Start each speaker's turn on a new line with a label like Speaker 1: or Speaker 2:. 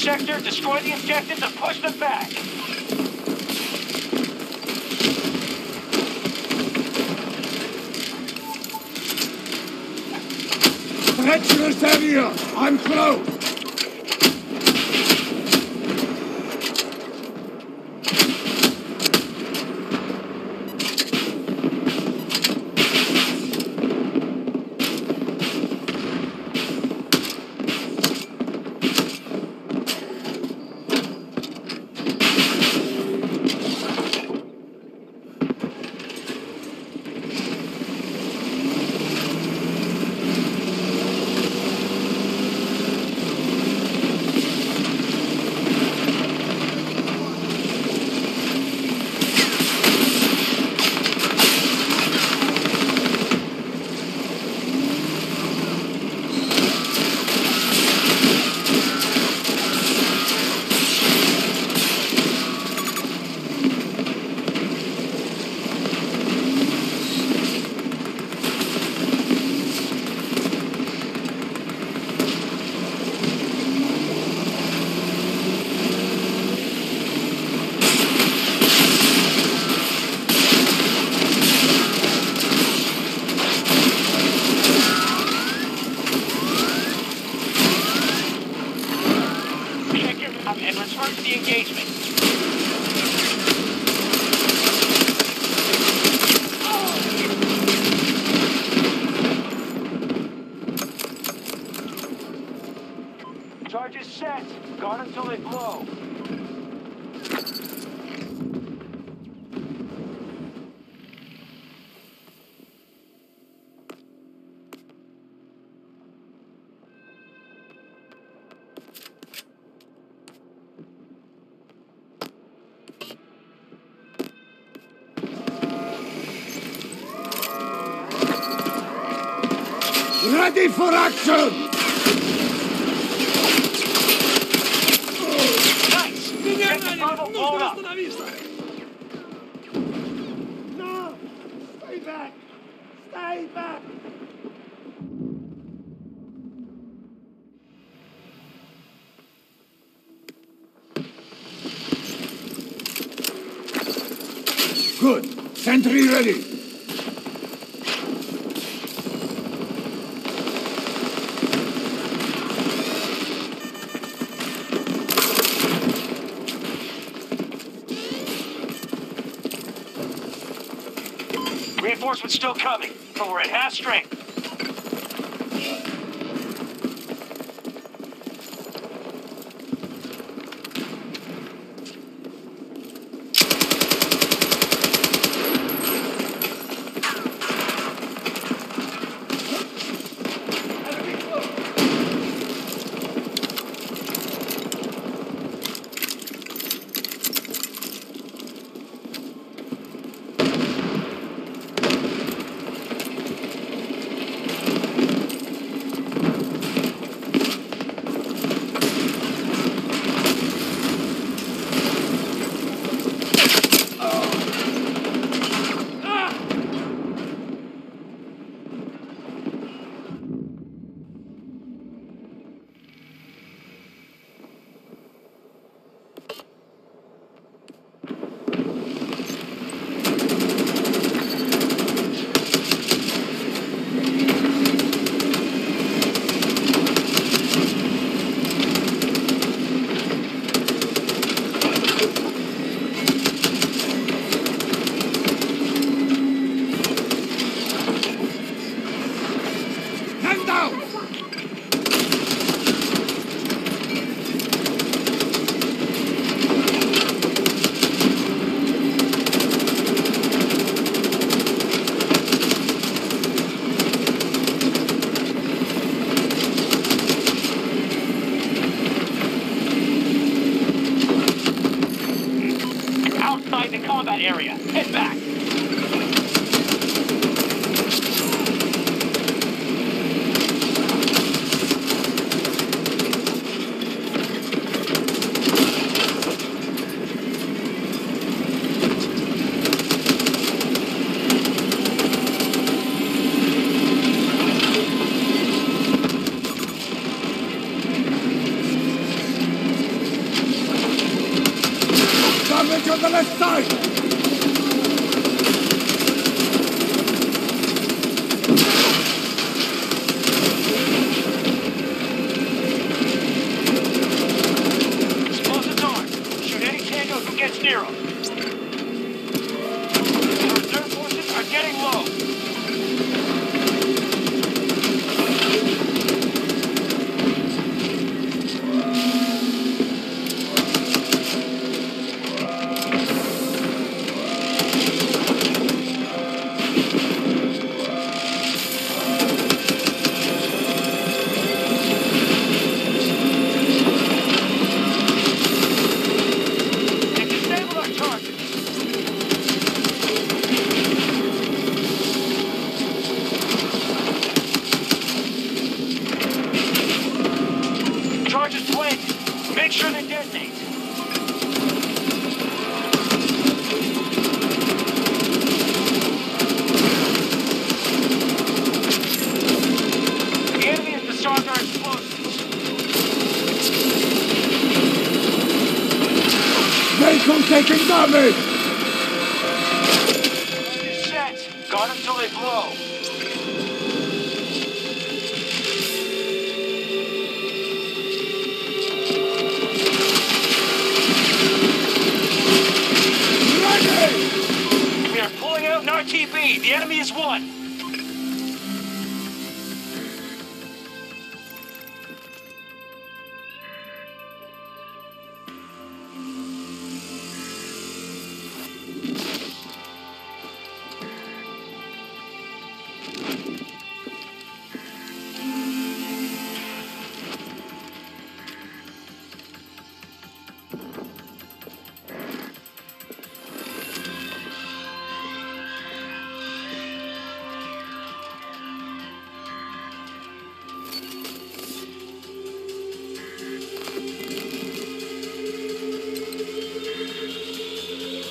Speaker 1: sector, destroy the objectives, and push them back.
Speaker 2: Treacherous area! I'm close!
Speaker 1: Map and return to the engagement. Charges set. Guard until they blow.
Speaker 2: Ready for action! No! Stay back! Stay back! Good. Sentry ready.
Speaker 1: Reinforcements still coming, but we're at half strength.
Speaker 2: that area.
Speaker 1: Head back. on the left side!
Speaker 2: make
Speaker 1: shouldn't detonate. The enemy. Vehicle taking damage! Set. Got until they blow. RTB. The enemy is one.